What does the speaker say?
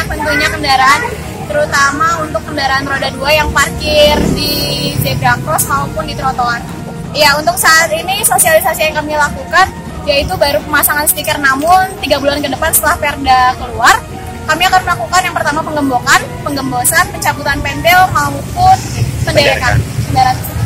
banyak tentunya kendaraan terutama untuk kendaraan roda dua yang parkir di zebra cross maupun di trotoar. Ya, untuk saat ini sosialisasi yang kami lakukan yaitu baru pemasangan stiker namun tiga bulan ke depan setelah Perda keluar kami akan melakukan yang pertama penggembokan, penggembosan, pencabutan pentil maupun penderekan kendaraan.